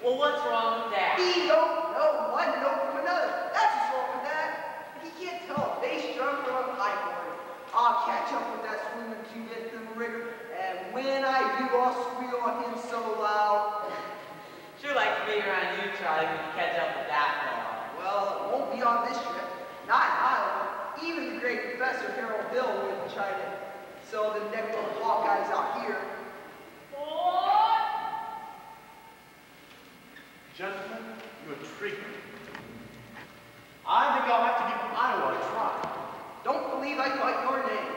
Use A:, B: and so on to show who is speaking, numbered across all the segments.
A: Well,
B: what's wrong with that?
C: He don't know one note from another. That's what's wrong with that. He can't tell a bass drum from a pipe I'll catch up with that swimming get them rigor, and when I do, I'll squeal on him so loud.
B: sure like to be around you, Charlie, when you catch up with that one.
C: Well, it won't be on this trip. Not in Iowa. Even the great professor Harold Hill wouldn't try to. So the next little Hawkeye's out here.
D: Gentlemen, you your treatment. I think I'll have to give Iowa a try. Don't believe I
E: got your name.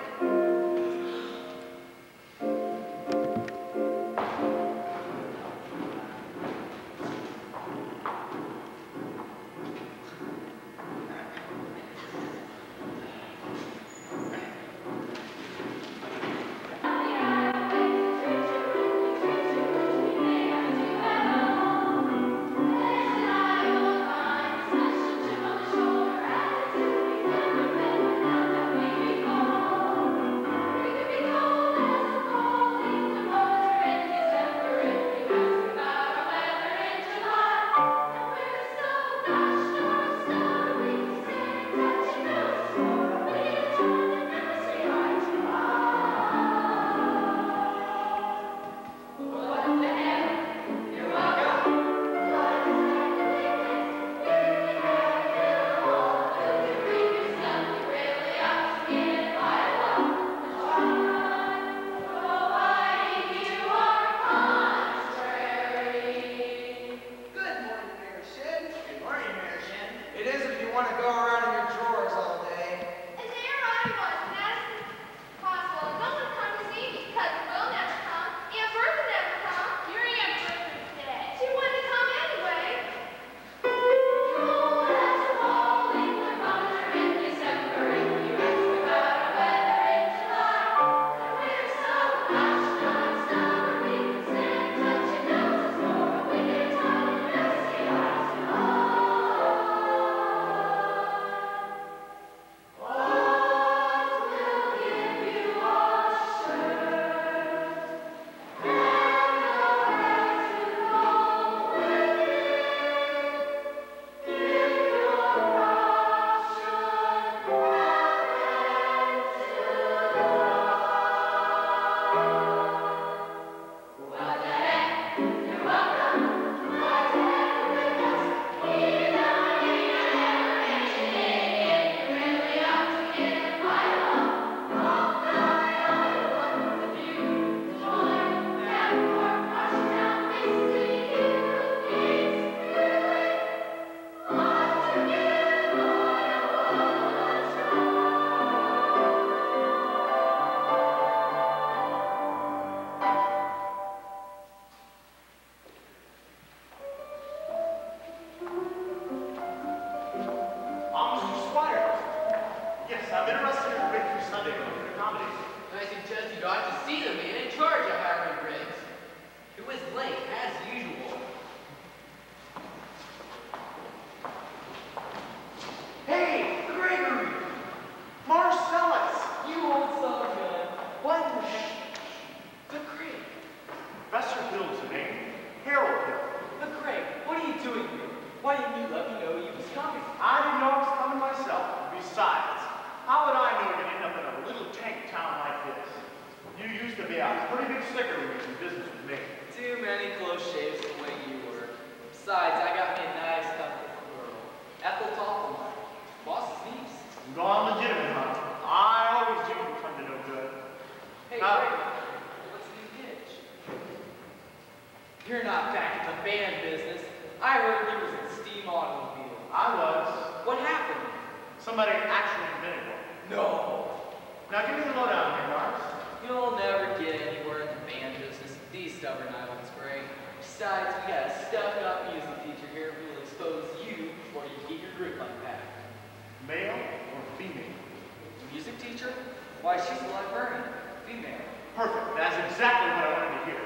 E: Why, she's a librarian, female.
D: Perfect. That's exactly what I wanted to hear.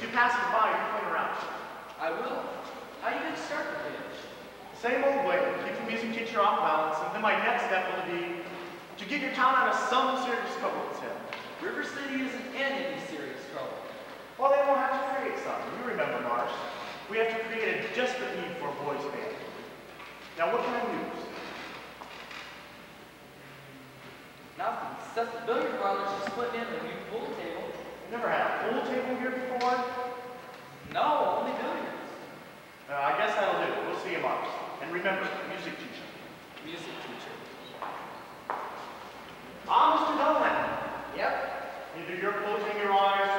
D: She passes by, you point her out.
E: I will. How do you get started with it?
D: Same old way, keep the music teacher off balance, and then my next step will be to get your town out of some serious trouble with.
E: River City isn't in any serious trouble.
D: Well, they won't have to create some. You remember, Marsh. We have to create a desperate need for a boys' band. Now, what can I use?
E: That's the billiard brothers just splitting in the new pool table.
D: You never had a pool table here before?
E: No, only billiards.
D: Uh, I guess that'll do. We'll see you August. And remember, music teacher.
E: Music teacher.
D: Ah, Mr. Dolan.
C: Yep.
D: Either you're closing your eyes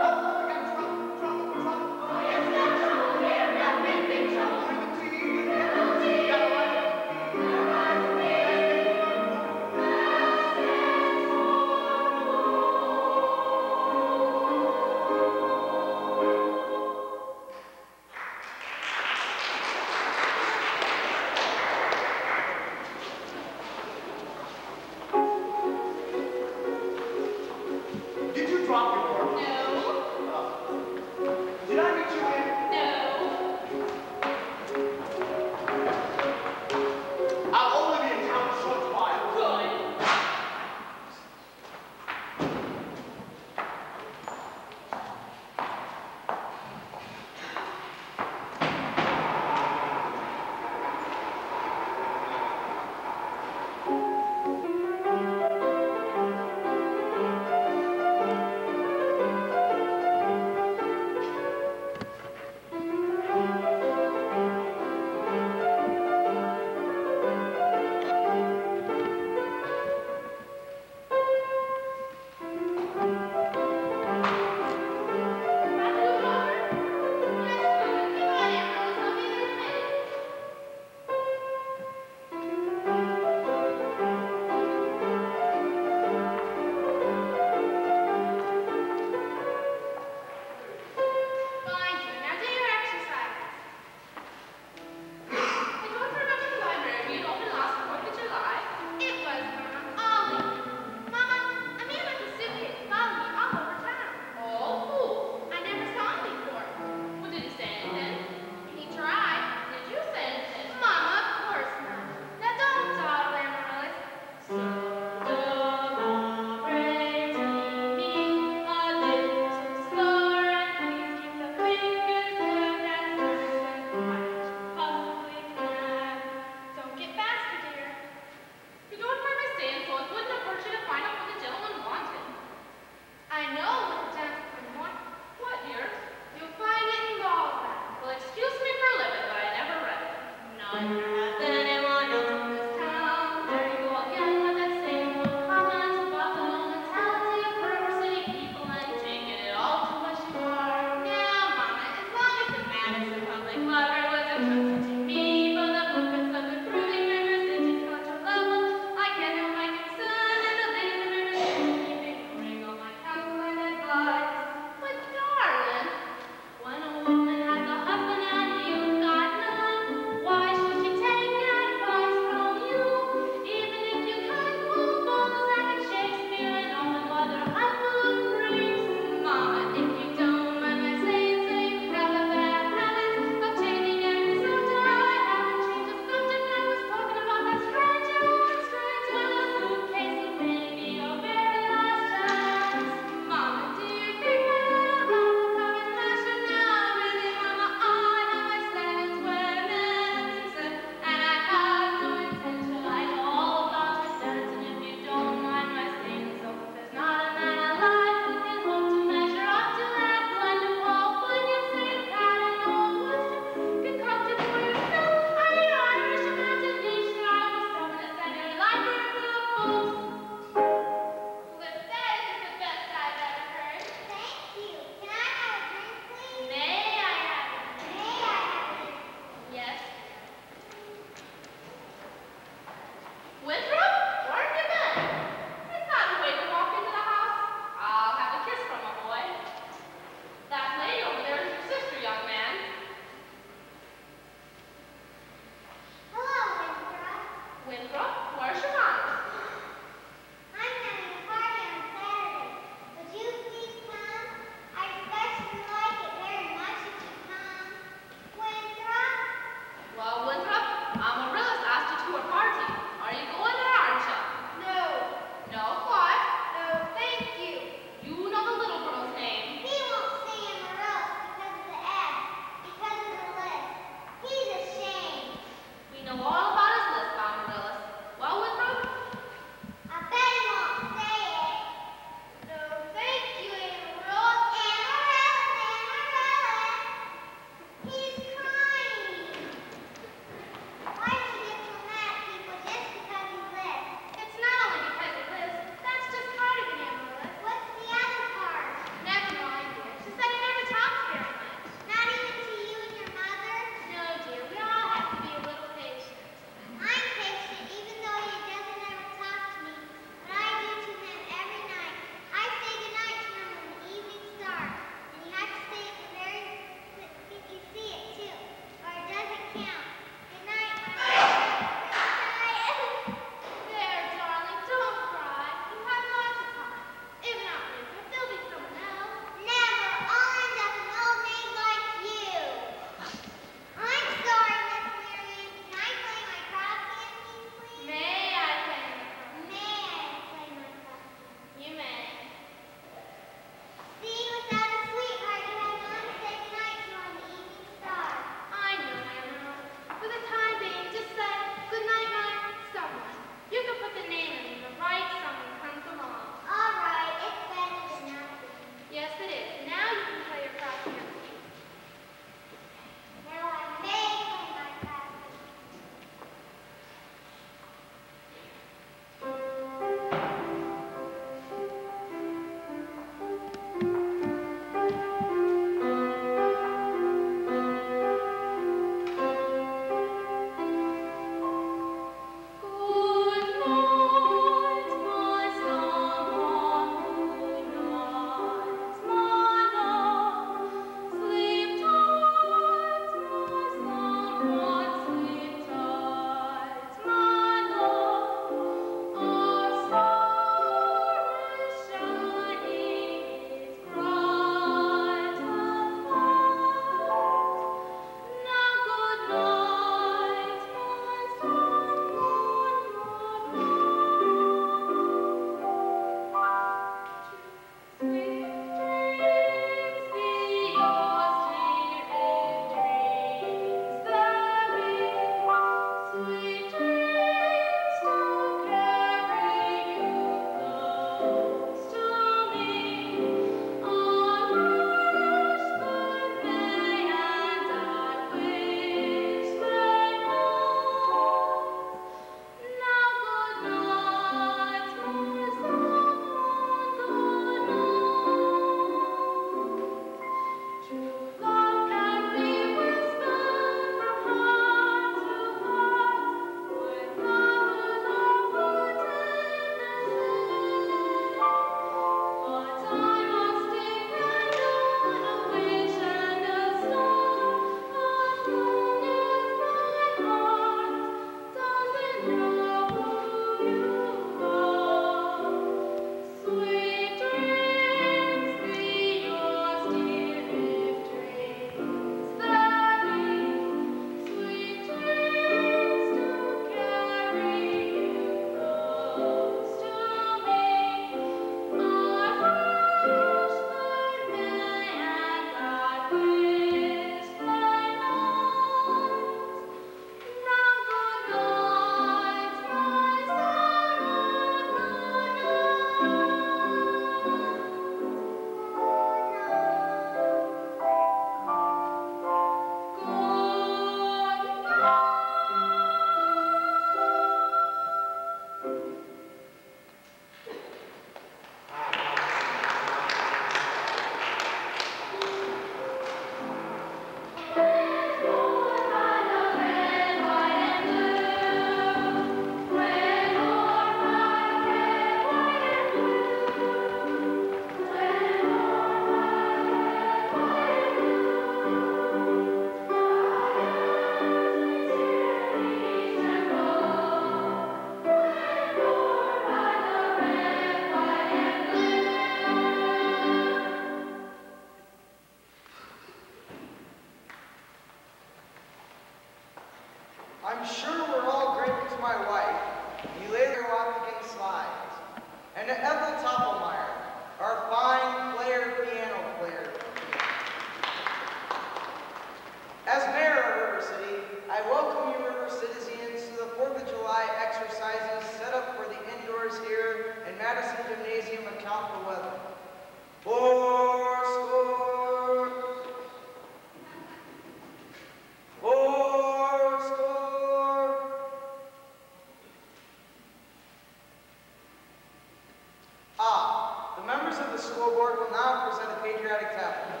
D: of the
C: school board will now present a patriotic tablet.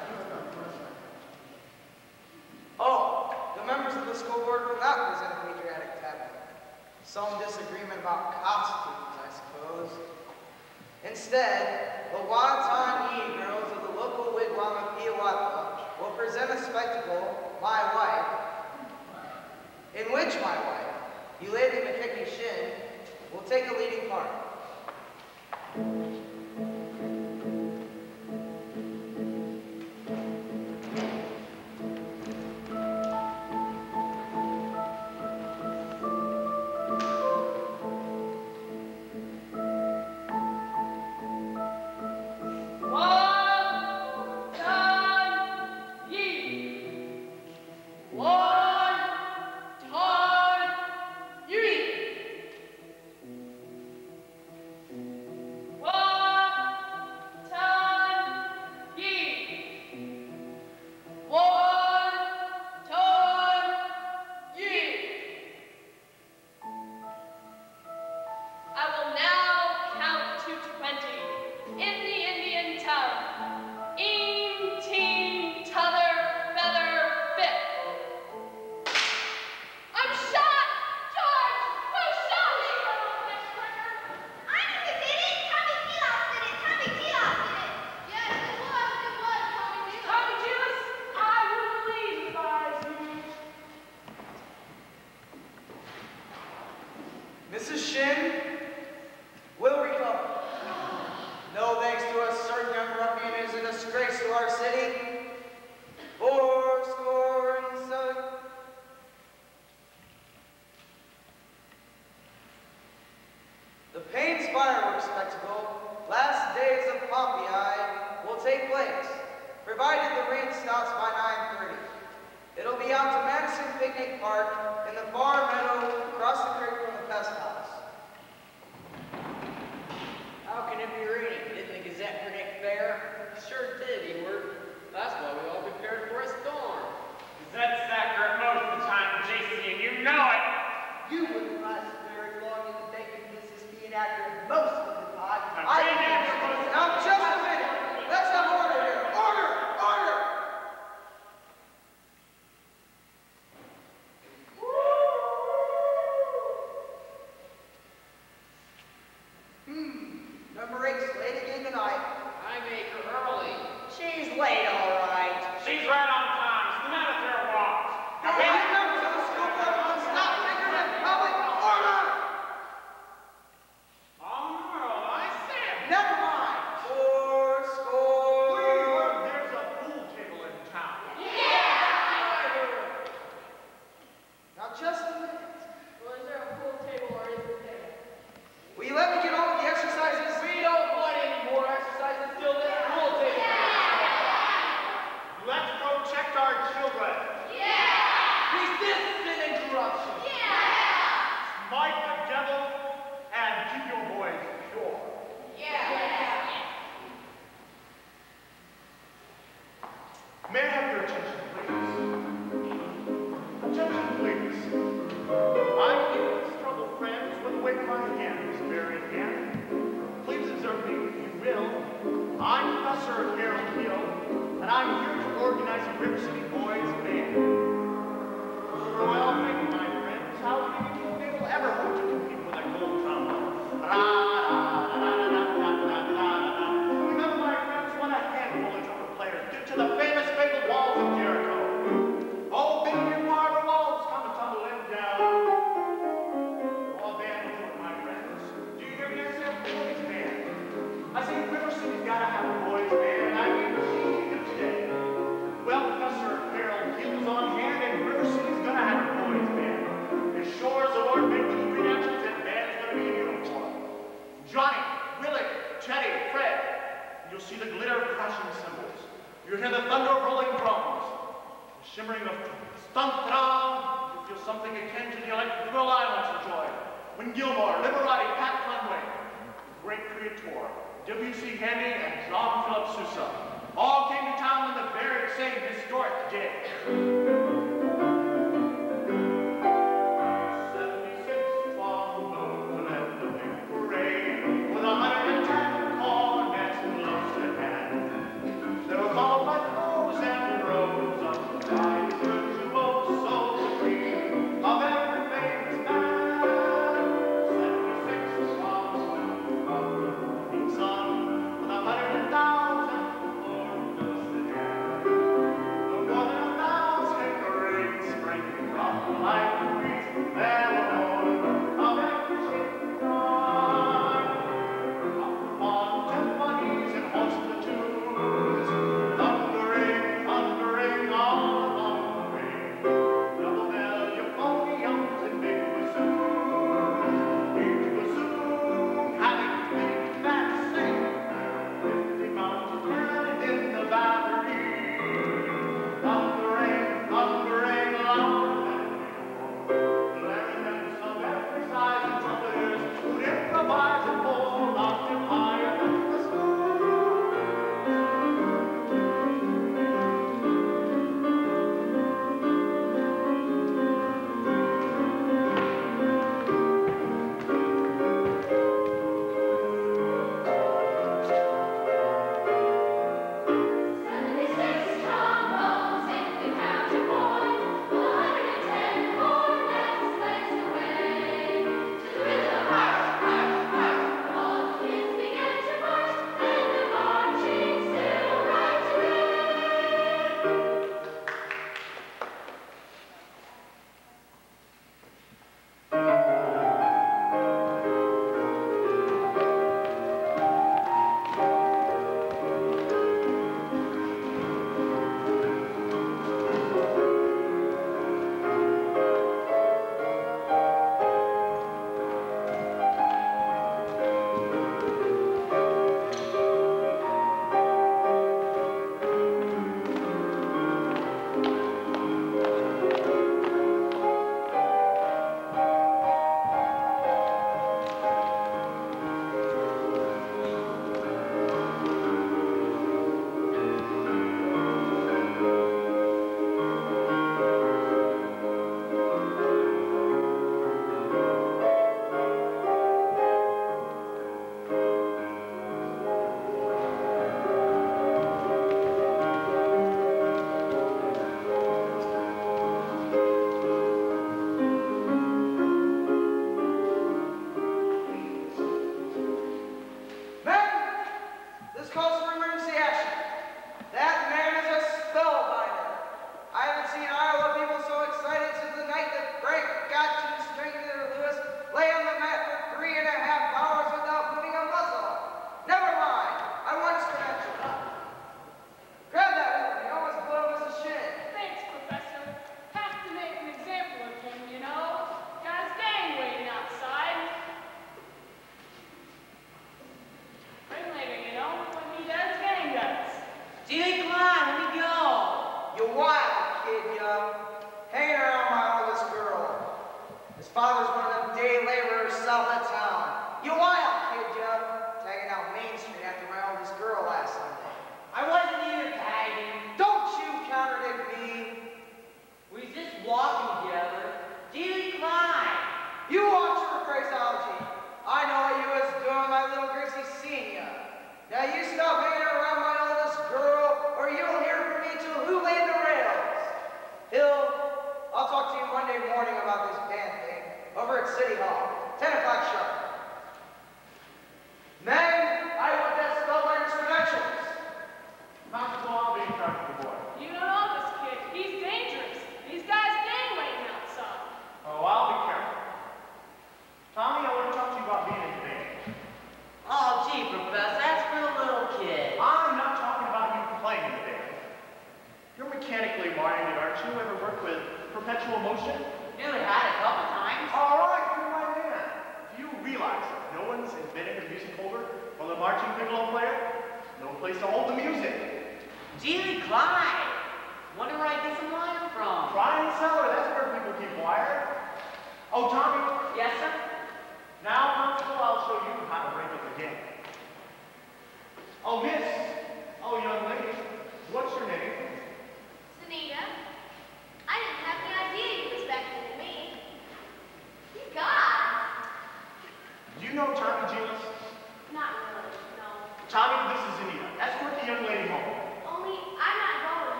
C: Oh, the members of the school board will not present a patriotic tablet. Some disagreement about costumes, I suppose. Instead, the Watan girls of the local wigwam of Lodge will present a spectacle, My Wife, in which my wife, Eulalie Mackecknie Shinn, will take a leading part.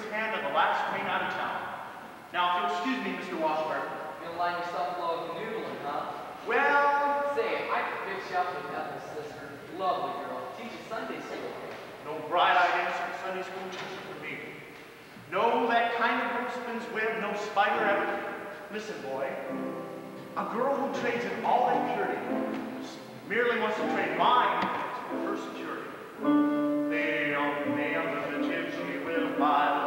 C: his
D: hand on the last train out of town. Now, if you'll excuse me, Mr. Washburn.
E: You'll line yourself low with noodling, huh?
D: Well...
E: Say, I could fix you up with Ethel's sister. Lovely girl. Teaches Sunday school.
D: No bright-eyed innocent Sunday school teacher for me. No, that kind of groomsman's web, no spider ever. Listen, boy. A girl who trades in all that purity merely wants to trade mine for her security. The only other that she will buy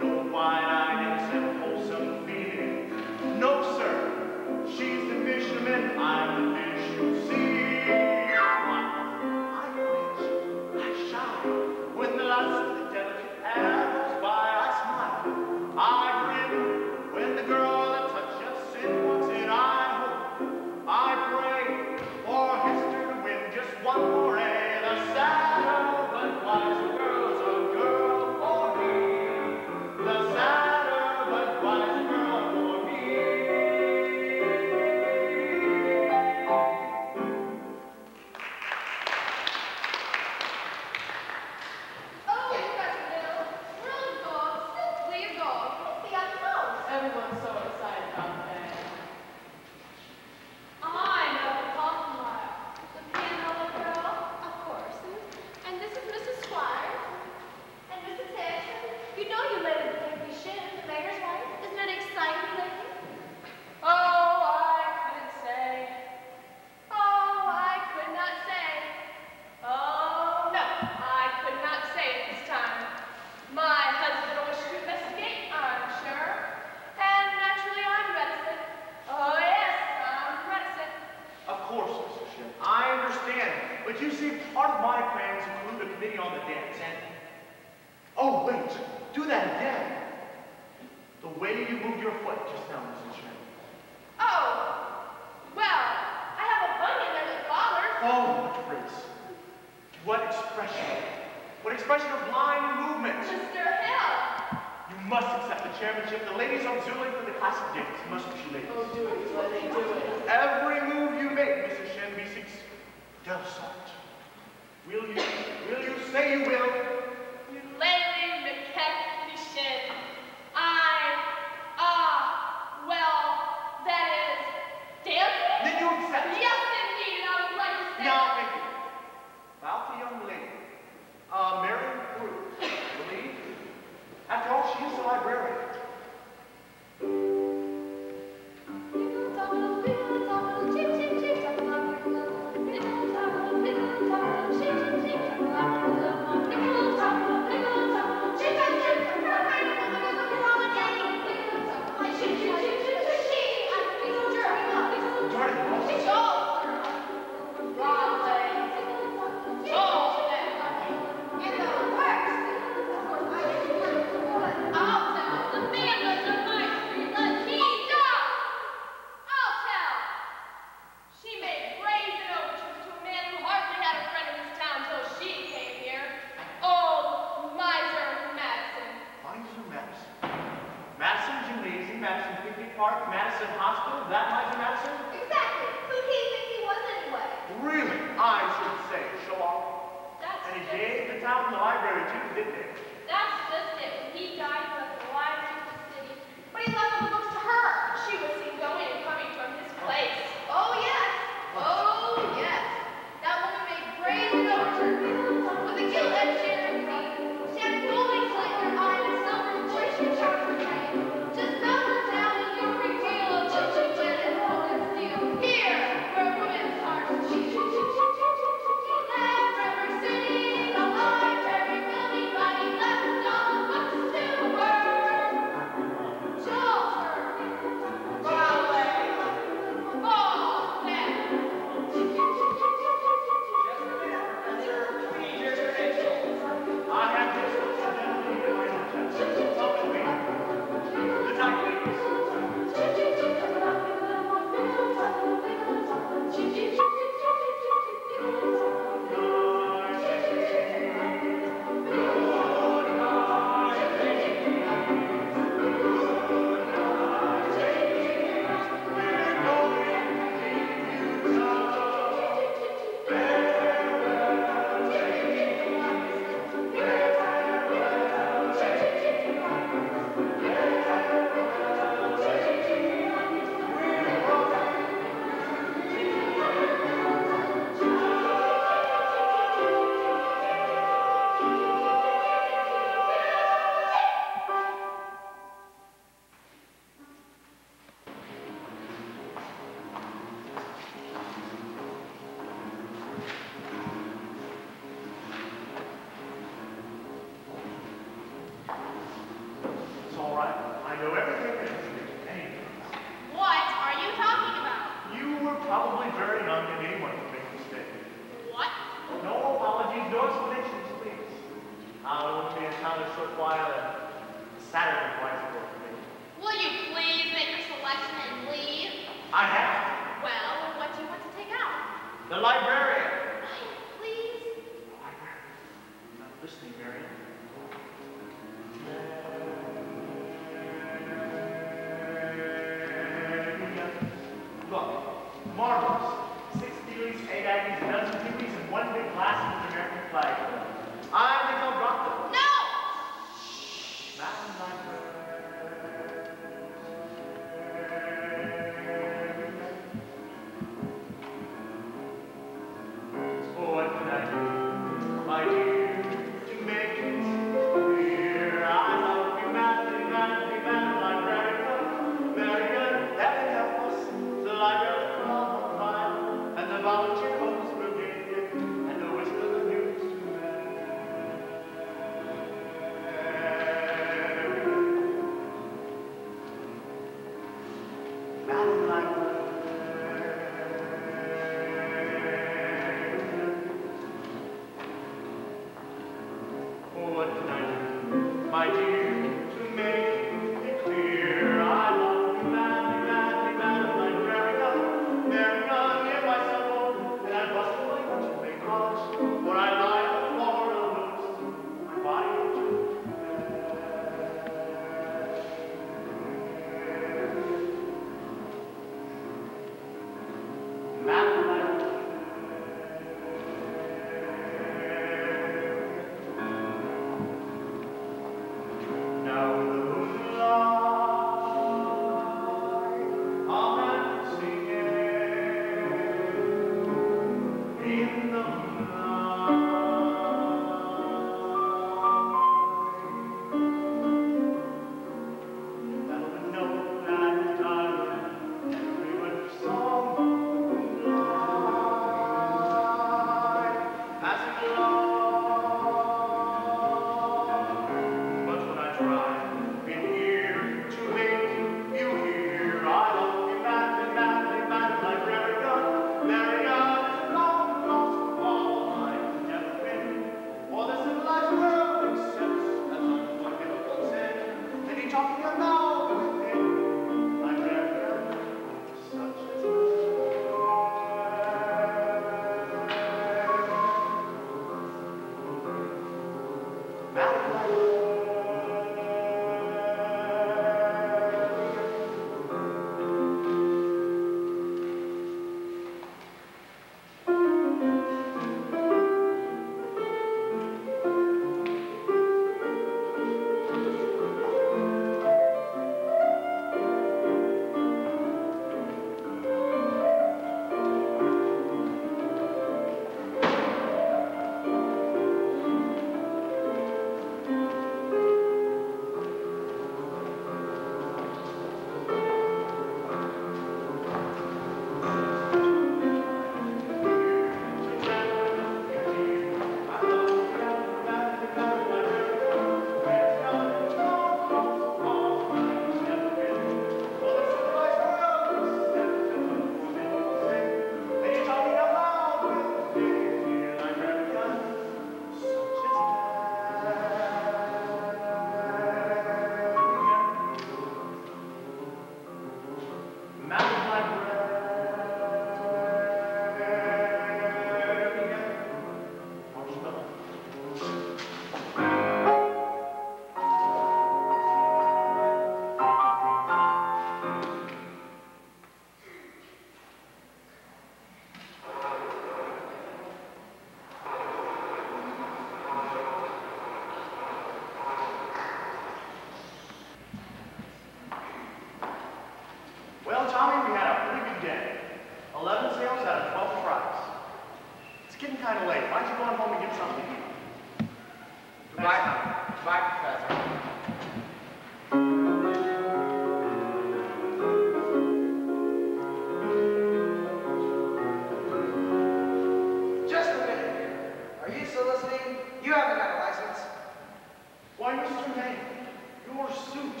D: minus your
F: your suit,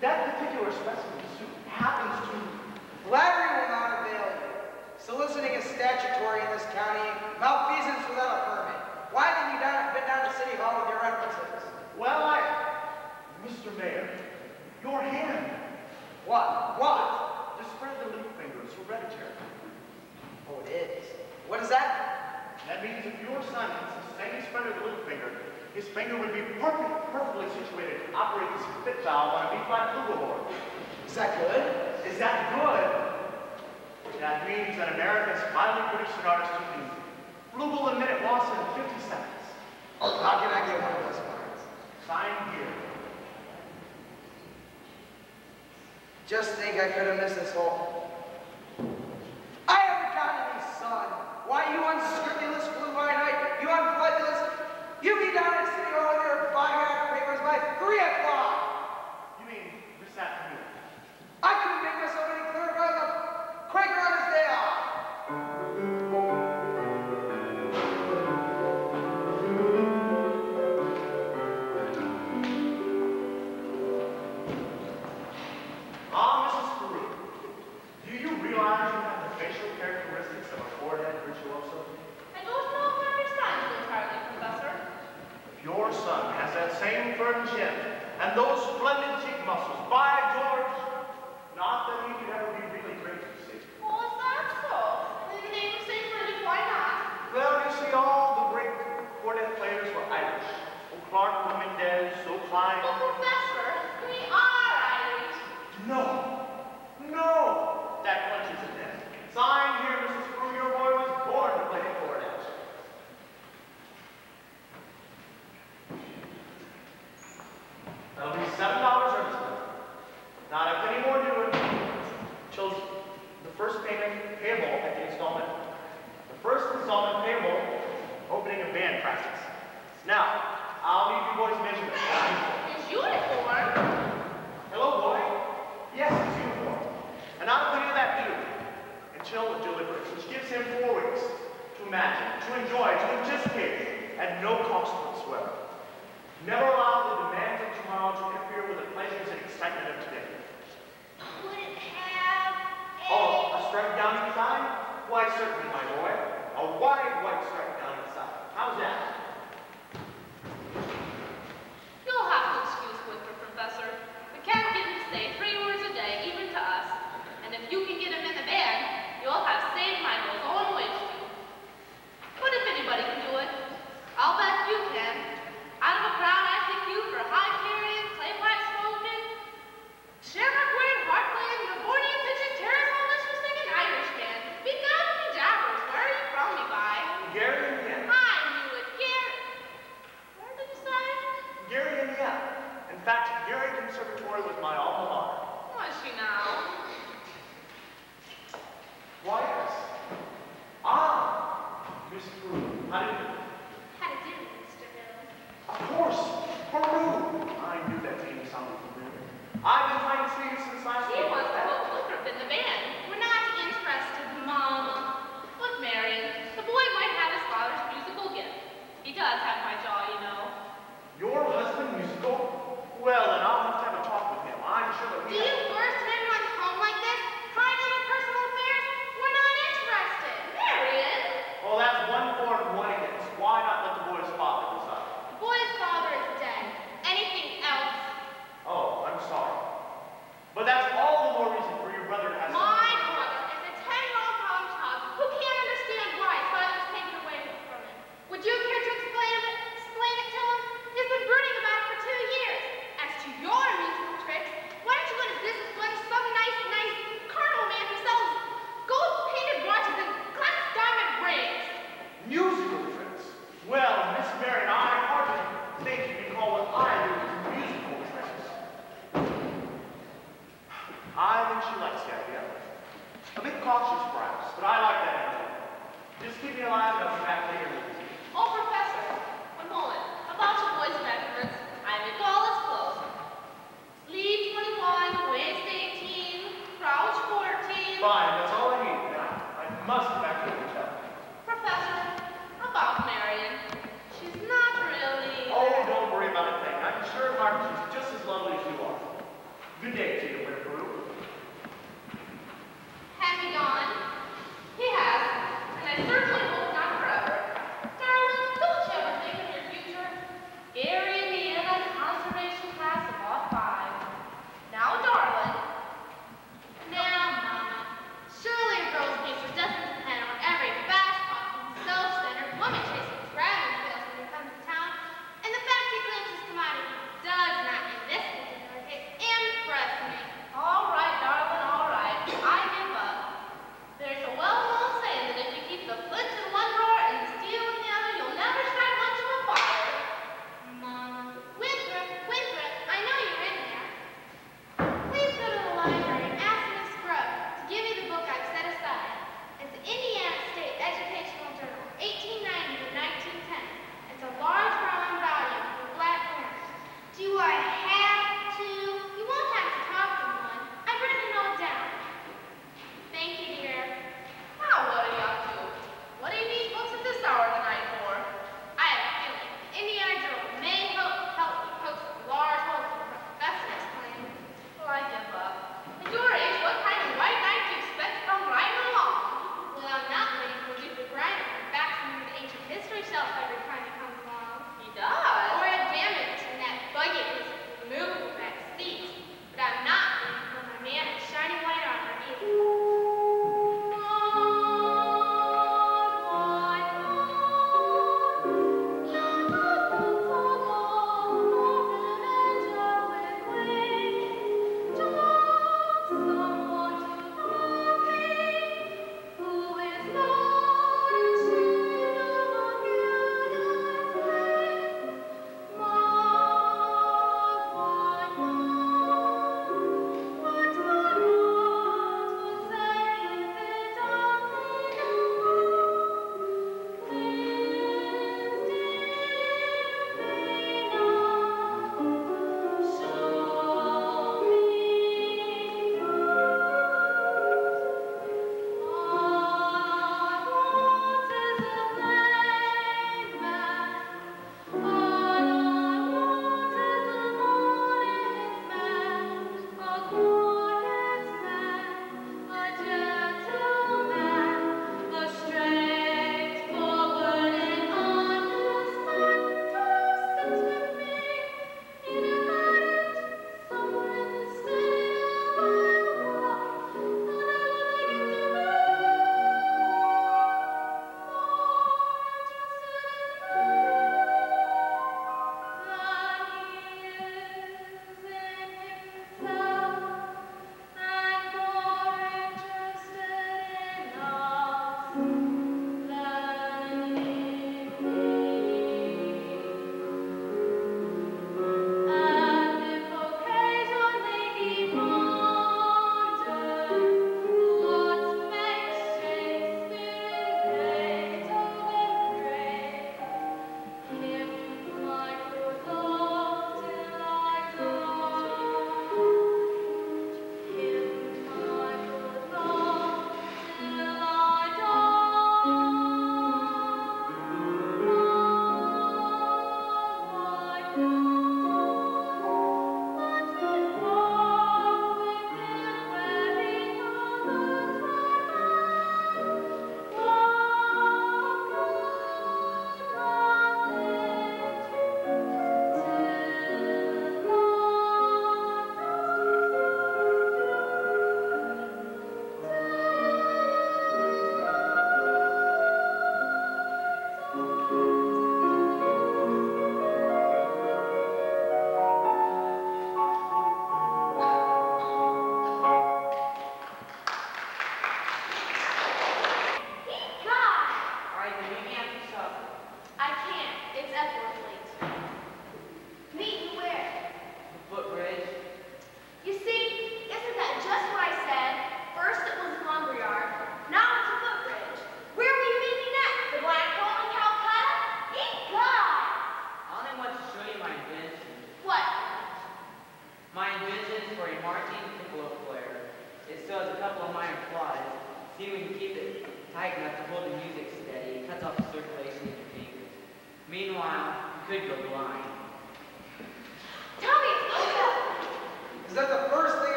F: that
G: particular specimen suit happens to
D: you.
C: Flattery will not avail you. Soliciting is statutory in this county, malfeasance without a permit. Why have you down, been down to
H: City Hall with your references? Well,
C: I... Mr. Mayor, your
H: hand.
C: What? What?
I: Just spread the little finger is hereditary.
C: Oh, it is. What is that?
I: That means if your son has the same spread of the little finger, his finger would be perfect, perfectly situated to operate this fifth valve on a B-flat flugelhorn.
C: Is that good?
I: Is that good? That means that America's finally produced an artist who can flugel a minute waltz in 50 seconds.
C: How can I get one of those parts?
I: Find here.
C: Just think I could have missed this whole... I haven't got any son.
I: Why
D: you unscrew... grip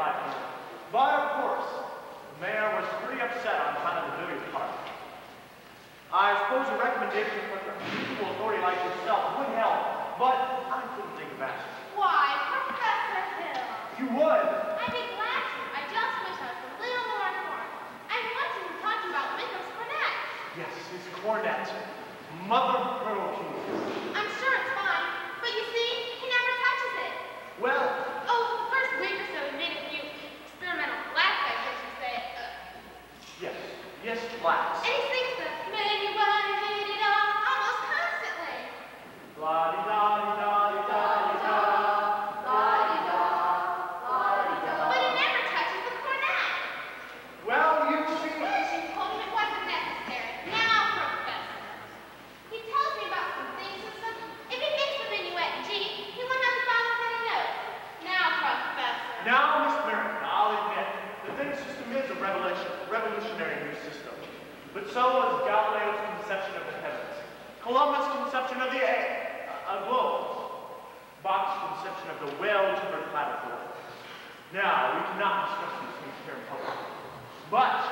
D: 500. But of
I: course,
D: the
G: mayor
F: was
C: pretty
J: upset on kind of the doing part. I suppose a recommendation from a municipal authority like yourself would help, but I couldn't think of action.
D: Why, Professor Hill?
J: You would?
D: I'd be glad to. I just wish I was a little more informed. I'm wanting to talk about Wickham's cornet.
J: Yes, his cornet. Mother of.
D: class. But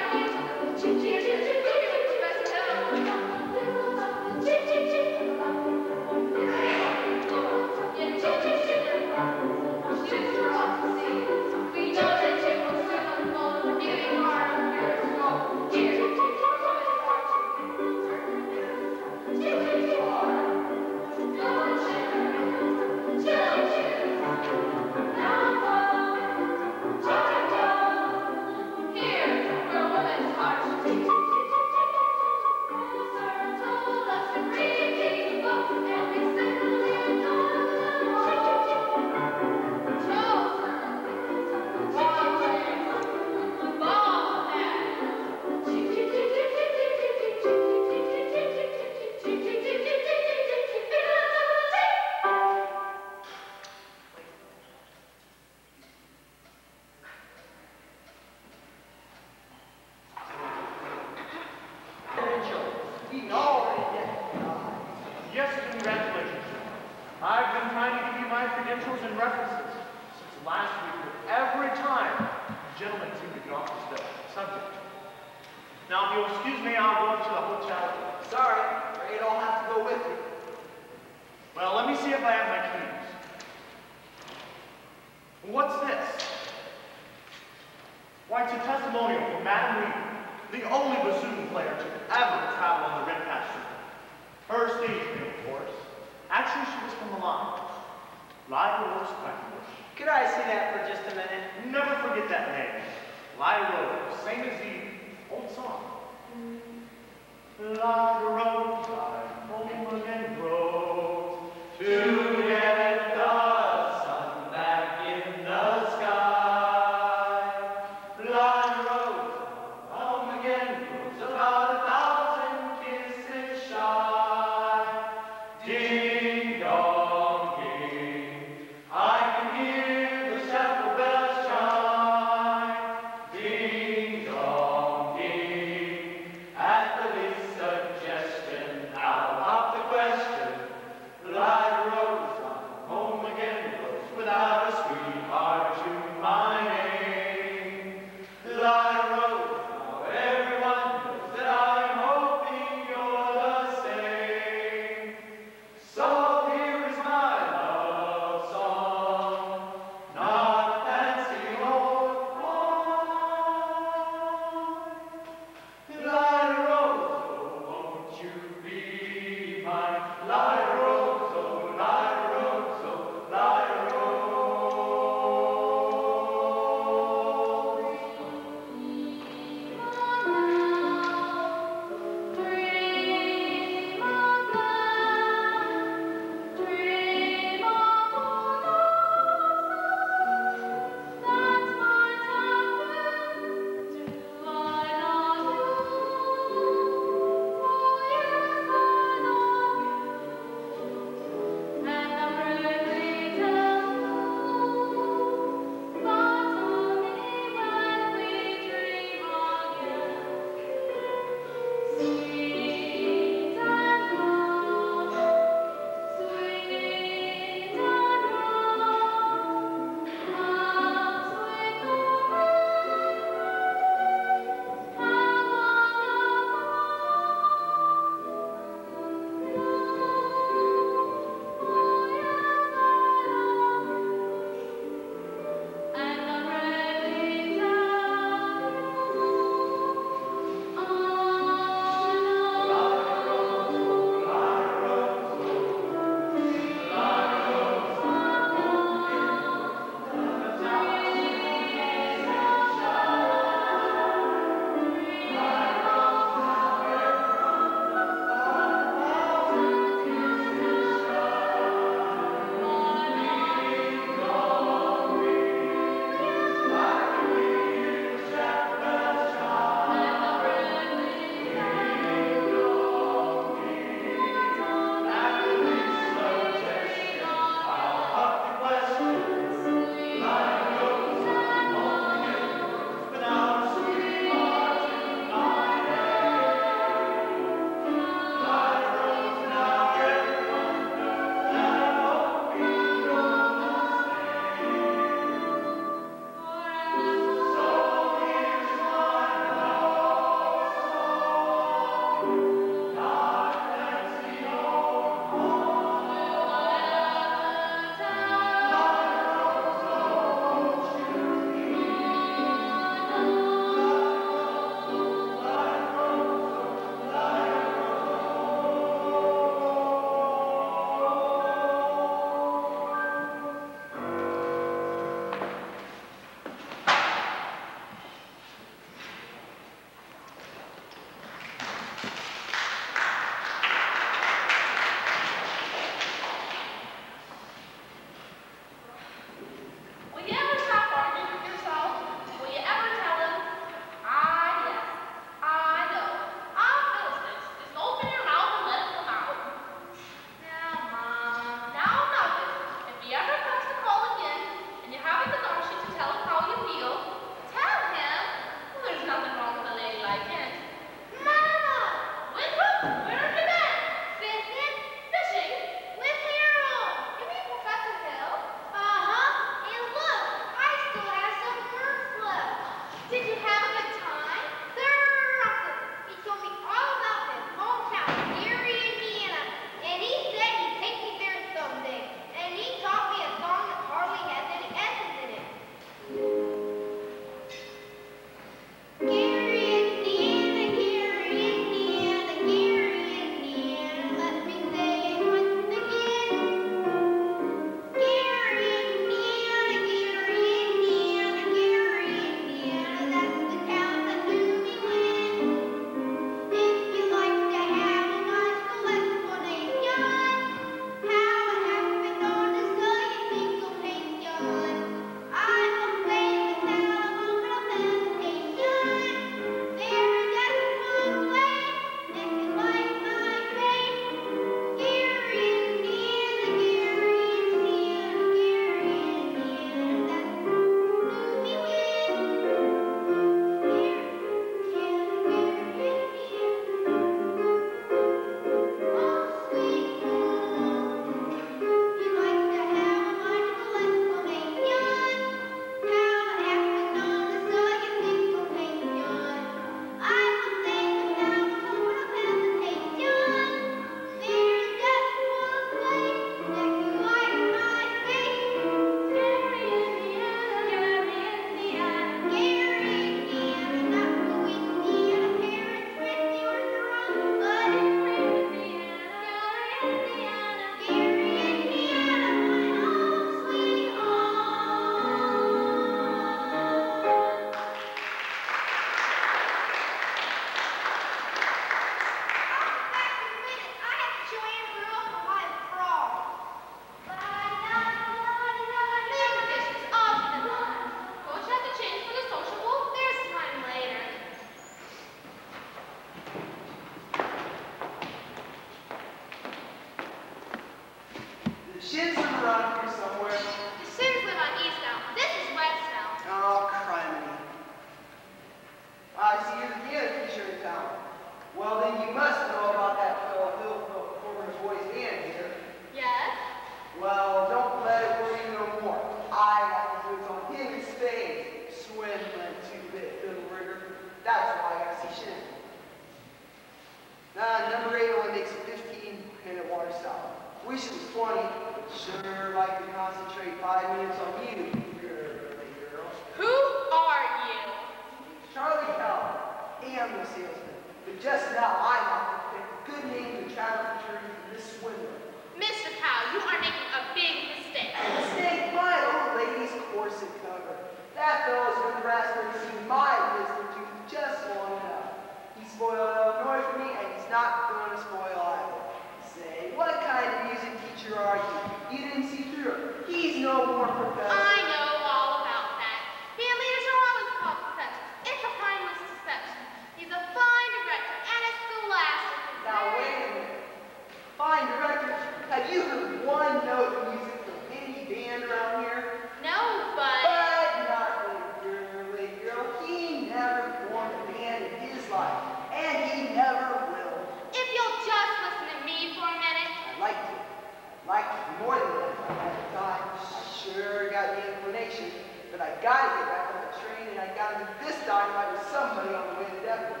D: the inclination, but I gotta get back on the train and I gotta be this dynamite with somebody on the way to Devon.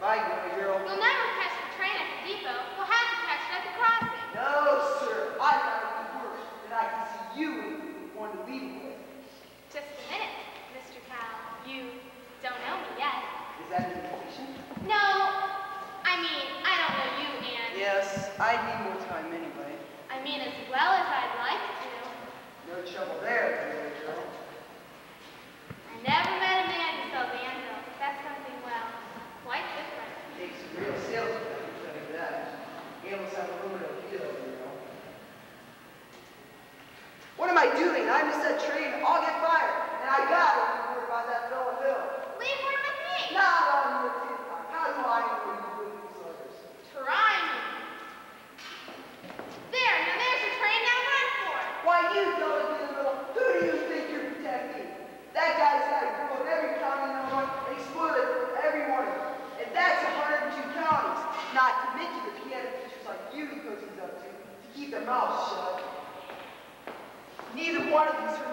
D: Bye, Girl.
J: You'll never catch the train at the depot. We'll have to catch it at the crossing.
D: No, sir. I got to be worst, and I can see you want to leave with.
J: Just a minute, Mr. Cowell. You don't know me yet.
D: Is that an invitation?
J: No. I mean, I don't know you, and...
D: Yes, I need more time anyway.
J: I mean, as well as I'd like
D: good shovel there, Mary Jo.
J: I never met a man who sold banjo. That's something, well, quite different.
D: He's a real salesman to tell that. He almost had a little bit of deal, you know. What am I doing? I missed that train. I'll get one of these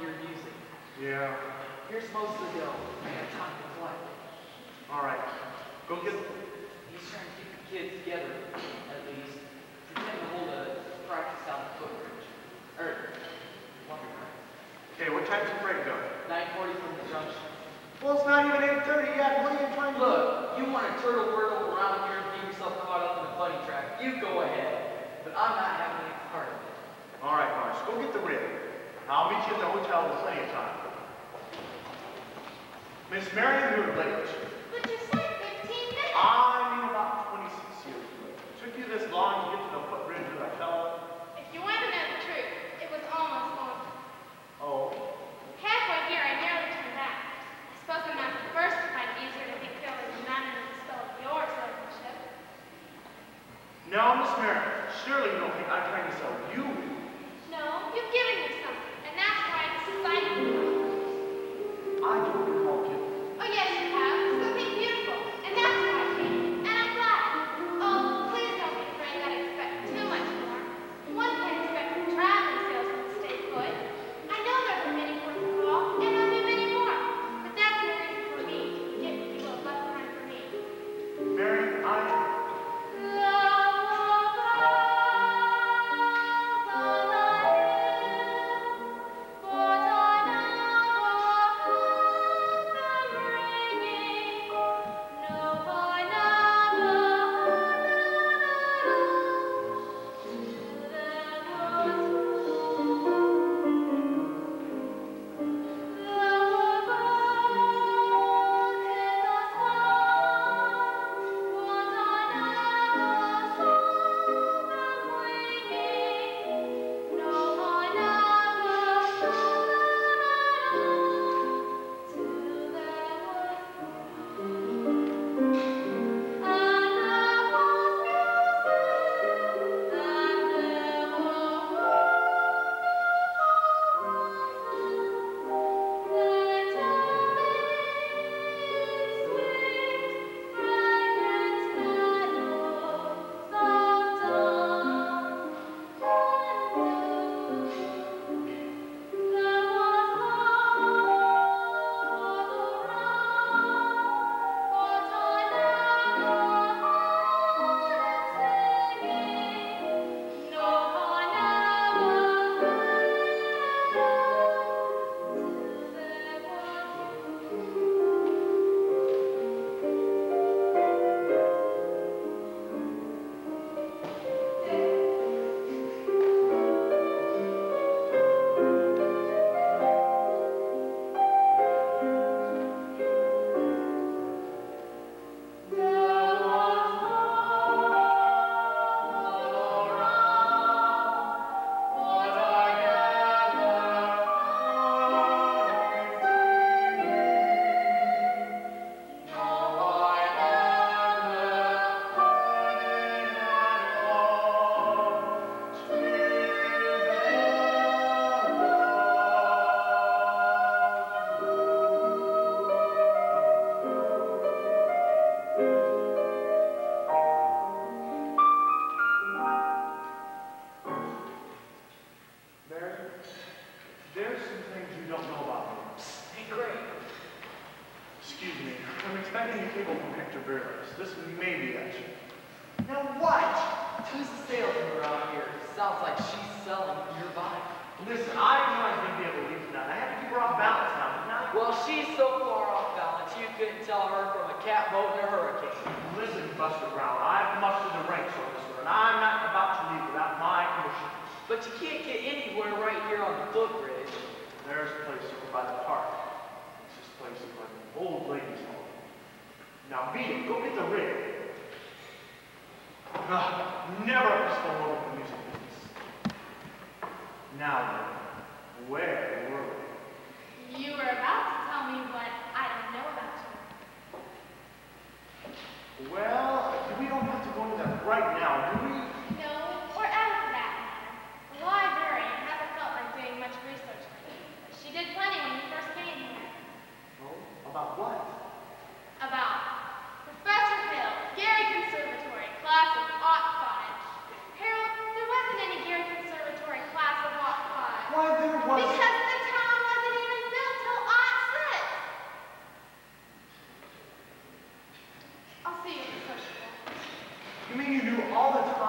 J: who
K: want
J: to
K: hear
E: music.
D: Yeah.
E: Here's most of the. I have time to play.
D: All right. Go get.
E: He's trying to keep the kids together, at least. Pretend to hold a practice out the footbridge. Er, wonder
D: Okay, what time's the break go?
E: 940 from the junction.
D: Well, it's not even 8:30 yet. What are you trying to do?
E: Look, you want to turtle wordle around here and get yourself caught up in the bunny track, you go ahead. But I'm not having any part of it.
D: All right, Marsh, go get the rib. I'll meet you at the hotel with plenty of time. Miss Marion, you're late.
J: But you said fifteen minutes.
D: I mean about 26 years late. Took you this long to get to the footbridge with a fella?
J: If you want to know the truth, it was almost long.
D: Oh.
J: Halfway here, I nearly turned back. I suppose I'm not the first to find it easier to think Philly than not under the spell of your salesmanship.
D: Now, Miss Marion, surely you don't think I'm trying to sell
J: But you
E: can't get anywhere right here on the footbridge.
D: There's a place over by the park. It's this place is like an old ladies home. Now, me, go get the ring. Ugh, never stole the music business. Now, where were we?
G: You were about to tell me what I don't know about you.
D: Well, we don't have to go into that right now, do we? About what?
G: About Professor Hill, Gary Conservatory, class of Ott Cottage. Harold, there wasn't any Gary Conservatory class of Ott Cottage.
D: Why, there wasn't?
G: Because the town wasn't even built till Ott 6. I'll see you in the social
D: You mean you knew all the time?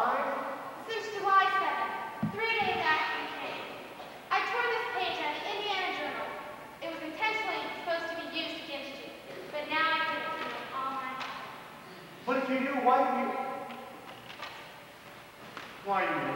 D: Why